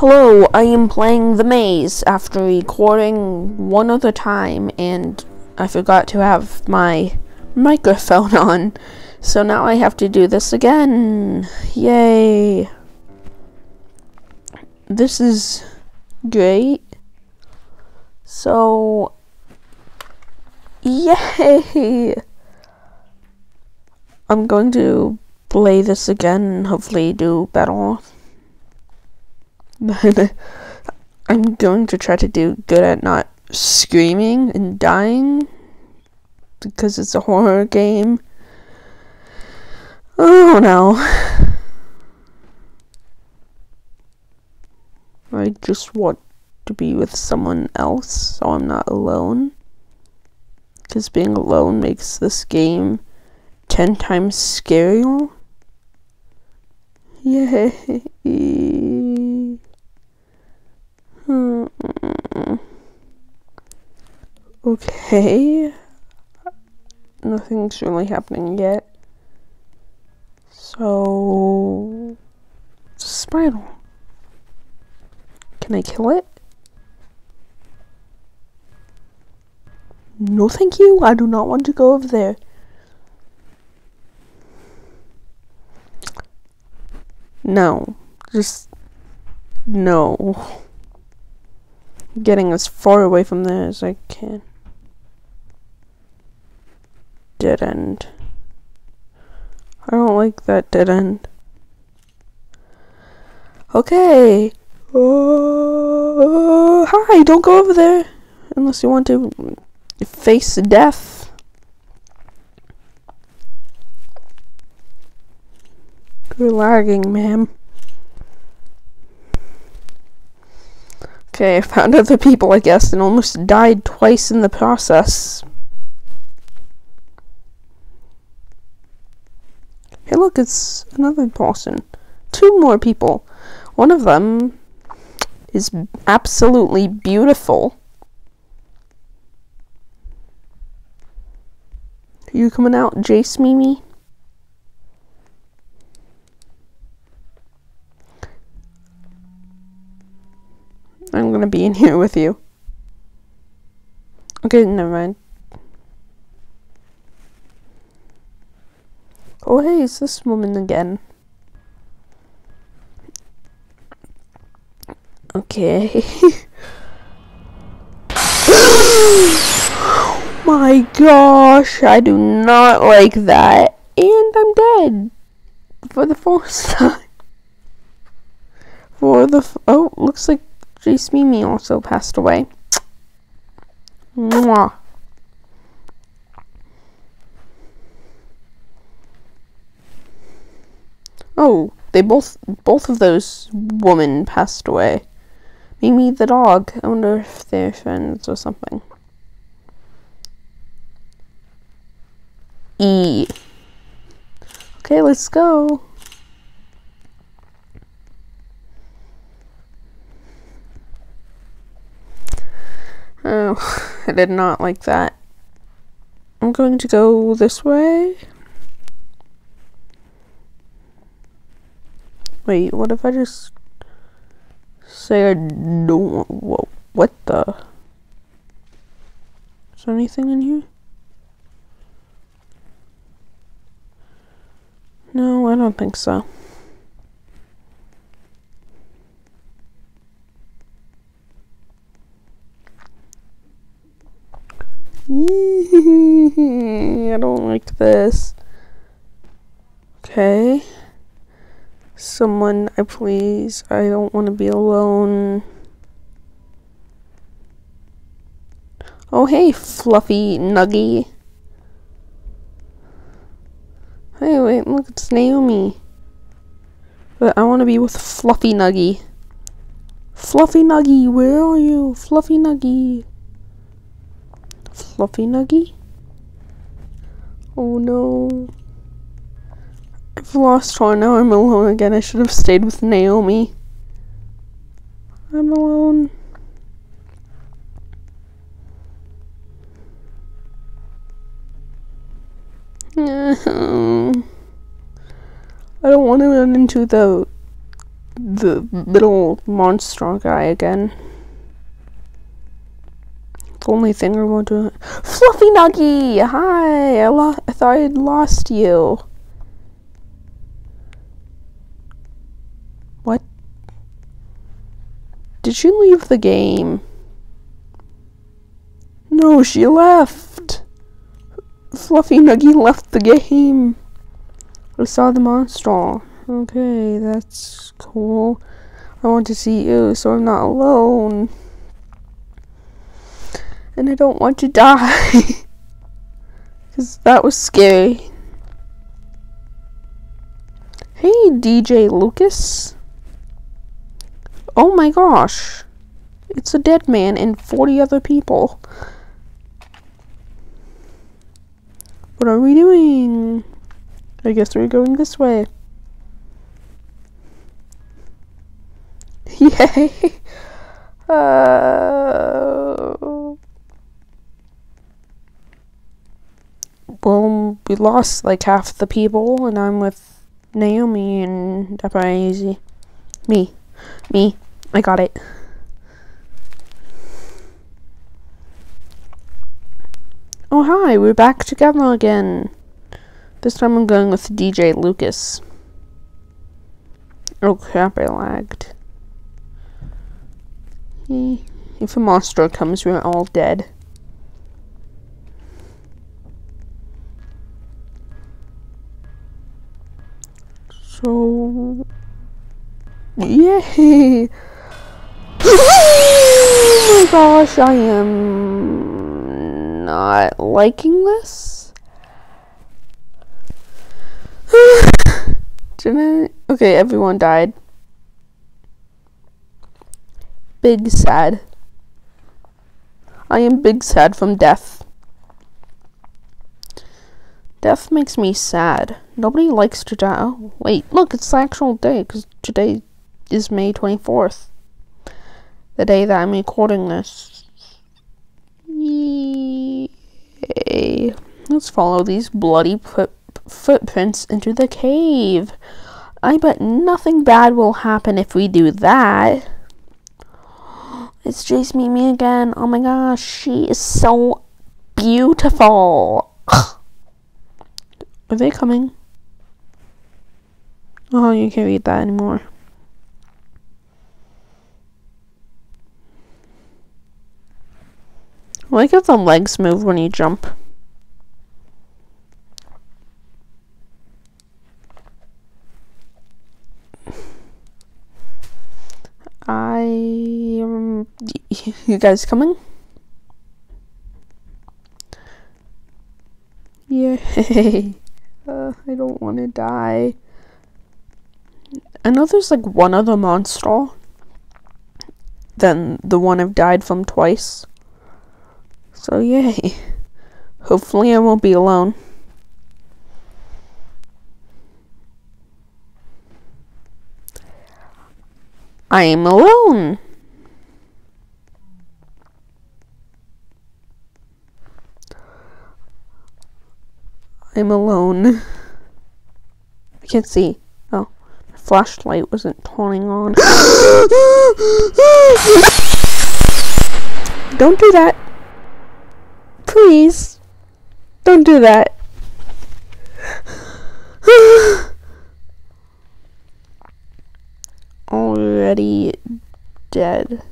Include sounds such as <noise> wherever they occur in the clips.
Hello, I am playing The Maze after recording one other time and I forgot to have my microphone <laughs> on. So now I have to do this again. Yay. This is great. So, yay. I'm going to play this again and hopefully do better. <laughs> I'm going to try to do good at not screaming and dying because it's a horror game. Oh no. I just want to be with someone else so I'm not alone. Because being alone makes this game ten times scarier. <laughs> Yay. Okay. Nothing's really happening yet. So. Spiral. Can I kill it? No, thank you. I do not want to go over there. No. Just. No. Getting as far away from there as I can. Dead end. I don't like that dead end. Okay. Uh, hi, don't go over there. Unless you want to face death. You're lagging, ma'am. Okay, I found other people, I guess, and almost died twice in the process. Hey, look, it's another person. Two more people. One of them is absolutely beautiful. Are you coming out, Jace Mimi? I'm gonna be in here with you. Okay, never mind. Oh hey, it's this woman again. Okay. oh <laughs> my gosh, I do not like that. And I'm dead. For the first <laughs> time. For the, oh, looks like Jace Mimi also passed away. Mwah. Oh, they both both of those women passed away. Mimi the dog. I wonder if they're friends or something. E. Okay, let's go. Oh, <laughs> I did not like that. I'm going to go this way. Wait, what if I just say I don't Whoa, what the? Is there anything in here? No, I don't think so. <laughs> I don't like this. Okay. Someone, I please. I don't want to be alone. Oh, hey, Fluffy Nuggy. Hey, wait, look, it's Naomi. But I want to be with Fluffy Nuggy. Fluffy Nuggy, where are you? Fluffy Nuggy. Fluffy Nuggy? Oh no. I've lost her, now I'm alone again. I should have stayed with Naomi. I'm alone. <laughs> I don't want to run into the the little monster guy again. The only thing I want to Fluffy Nuggy! Hi! I, lo- I thought I'd lost you. What? Did she leave the game? No, she left. Fluffy Nuggy left the game. I saw the monster. Okay, that's cool. I want to see you so I'm not alone. And I don't want to die. <laughs> Because that was scary. Hey, DJ Lucas. Oh my gosh. It's a dead man and 40 other people. What are we doing? I guess we're going this way. <laughs> Yay! Uh, well, we lost like half the people, and I'm with Naomi and Dapaisi. Me. Me. I got it. Oh, hi, we're back together again. This time I'm going with DJ Lucas. Oh crap, I lagged. If a monster comes, we're all dead. So... <laughs> Yay! Oh my gosh, I am not liking this. <sighs> Okay, everyone died. Big sad. I am big sad from death. Death makes me sad. Nobody likes to die. Oh, wait, look, it's the actual day, because today is May 24th. The day that I'm recording this. Yay. Let's follow these bloody foot footprints into the cave. I bet nothing bad will happen if we do that. <gasps> It's Jace Mimi again. Oh my gosh, she is so beautiful. <sighs> Are they coming? Oh, you can't read that anymore. Like how the legs move when you jump. I um, <laughs> you guys coming? Yay! <laughs> Uh, I don't want to die. I know there's like one other monster than the one I've died from twice. So yay. Hopefully I won't be alone. I'm alone. I'm alone. I can't see. Oh, my flashlight wasn't turning on. <gasps> Don't do that. Please. Don't do that. <sighs> already dead.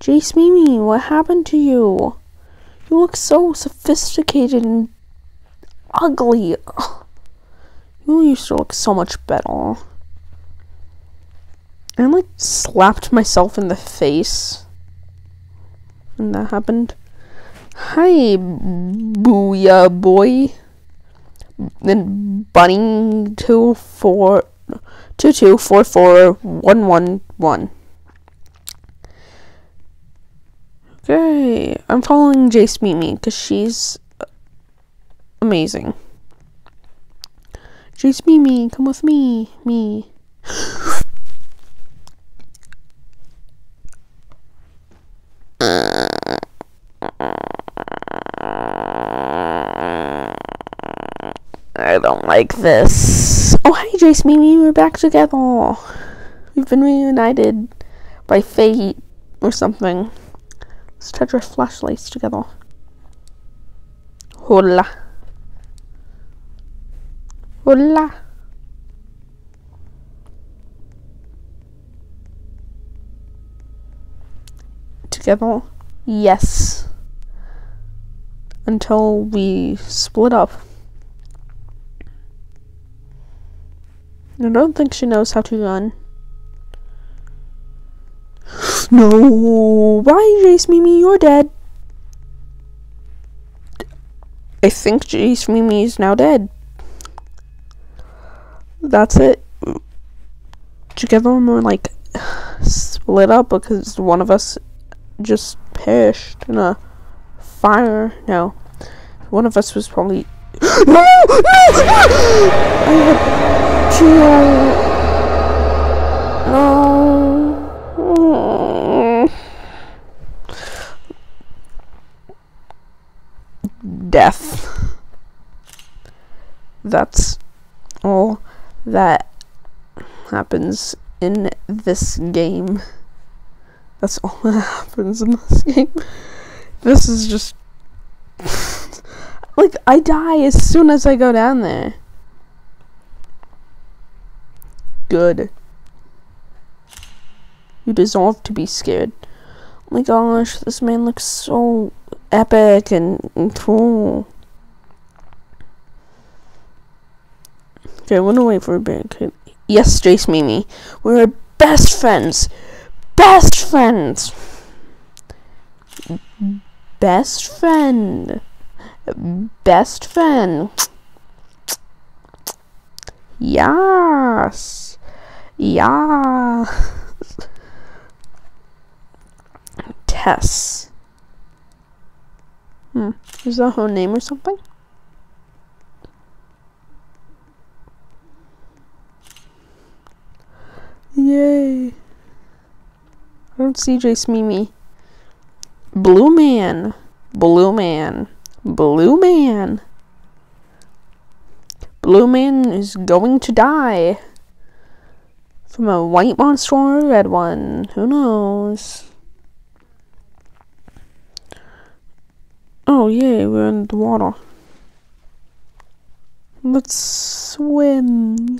Jace Mimi, what happened to you? You look so sophisticated and ugly. <sighs> You used to look so much better. I like slapped myself in the face when that happened. Hi, booyah boy. Then bunny two four two two four four one one one. Okay, I'm following Jace Mimi because she's uh, amazing. Jace Mimi, come with me, me. I don't like this. Oh, hi, Jace Mimi. We're back together. We've been reunited by fate or something. Let's touch our flashlights together. Hola. Hola. Together? Yes. Until we split up. I don't think she knows how to run. <gasps> No! Why, Jace Mimi? You're dead. I think Jace Mimi is now dead. That's it. Together we're like split up because one of us just perished in a fire. No. One of us was probably <gasps> No! No! <gasps> I had to No death. That's all that happens in this game. That's all that <laughs> happens in this game. This is just. <laughs> like, I die as soon as I go down there. Good. You deserve to be scared. Oh my gosh, this man looks so epic and, and cool. Okay, I want to wait for a bit. Yes, Jace Mimi. We're best friends. Best friends. Best friend. Best friend. Yes. Yeah. Tess. Hmm. Is that her name or something? Yay. I don't see Jace Mimi. Blue man. Blue man. Blue man. Blue man is going to die. From a white monster or a red one. Who knows? Oh, yeah, we're in the water. Let's swim.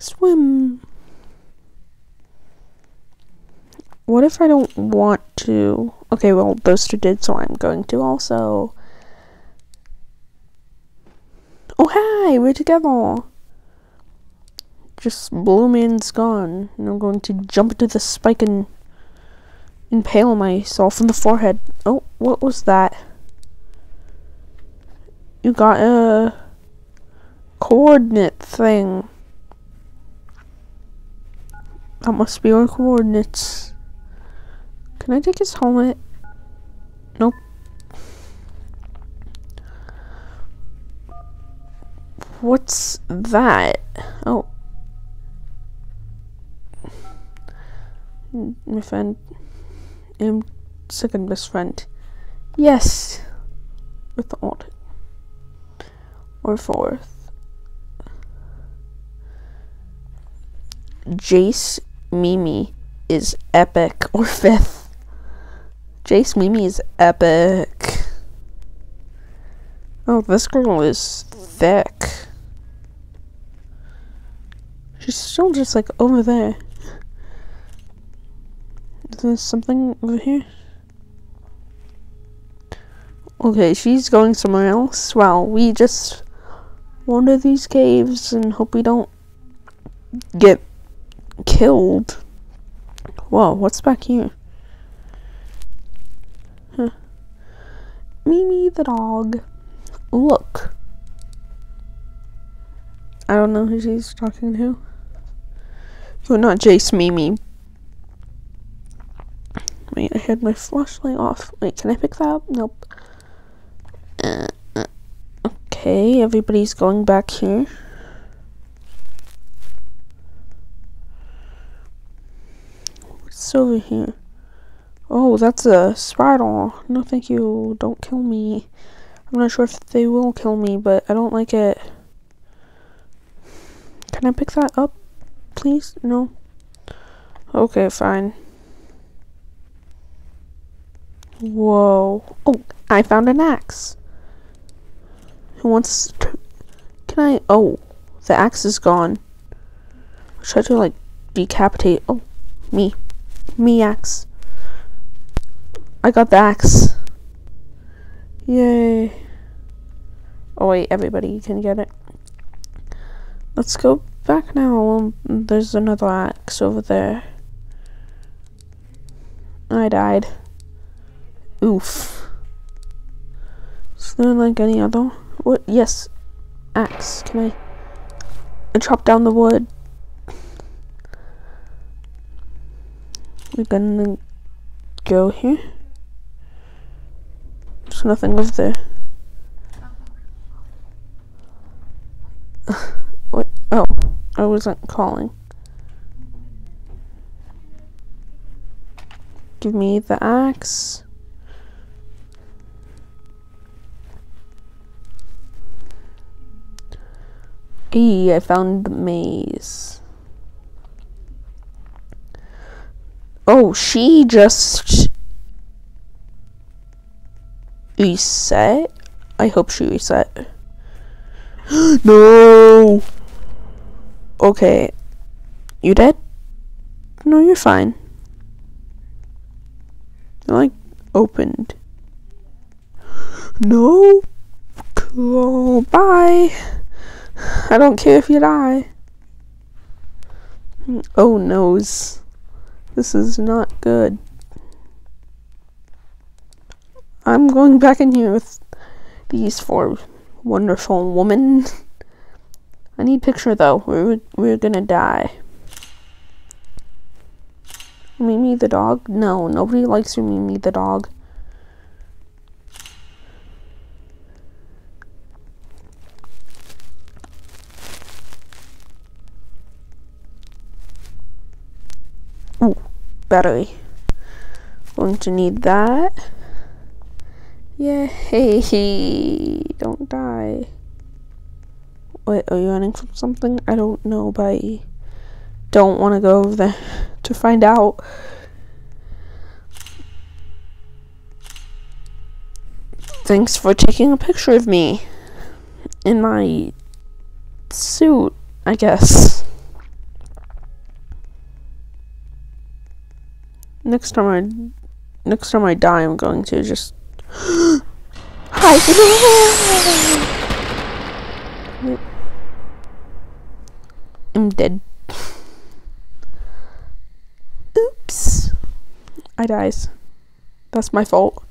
Swim. What if I don't want to? Okay, well, those two did, so I'm going to also. Oh, hi, we're together. Just Blue Man's gone, and I'm going to jump into the spike and impale myself in the forehead. Oh, what was that? You got a coordinate thing. That must be our coordinates. Can I take his helmet? Nope. What's that? Oh. My friend am second best friend. Yes, with the odd. Or fourth. Jace Mimi is epic. <laughs> Or fifth. Jace Mimi is epic. Oh, this girl is thick. She's still just like over there. Is something over here? Okay, she's going somewhere else. Well, we just wander these caves and hope we don't get killed. Whoa, what's back here? Huh. Mimi the dog. Look. I don't know who she's talking to. You're not Jace Mimi, Wait, I had my flashlight off. Wait, can I pick that up? Nope. Uh, uh, okay, everybody's going back here. What's over here? Oh, that's a spider. No, thank you. Don't kill me. I'm not sure if they will kill me, but I don't like it. Can I pick that up, please? No. Okay, fine. Whoa. Oh, I found an axe. Who wants to... Can I... Oh, the axe is gone. I tried to, like, decapitate... Oh, me. Me axe. I got the axe. Yay. Oh, wait, everybody can get it. Let's go back now. Um, there's another axe over there. I died. Oof. Is there like any other? What? Yes. Axe. Can I? I chop down the wood. We're gonna go here. There's nothing over there. <laughs> what? Oh, I wasn't calling. Give me the axe. Eee, I found the maze. Oh, she just reset? I hope she reset. <gasps> no! Okay. You dead? No, you're fine. like opened. <gasps> No! Cool. Bye! I don't care if you die. Oh noes. This is not good. I'm going back in here with these four wonderful women. I need picture though. We're we're gonna die. Mimi the dog? No, nobody likes Mimi the dog. Battery. Going to need that. Yay! <laughs> Don't die. Wait, are you running from something? I don't know, but I don't want to go over there to find out. Thanks for taking a picture of me in my suit, I guess. Next time I next time I die, I'm going to just <gasps> Hi. I'm dead. Oops. I dies. That's my fault.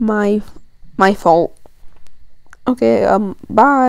My my fault. Okay, um bye.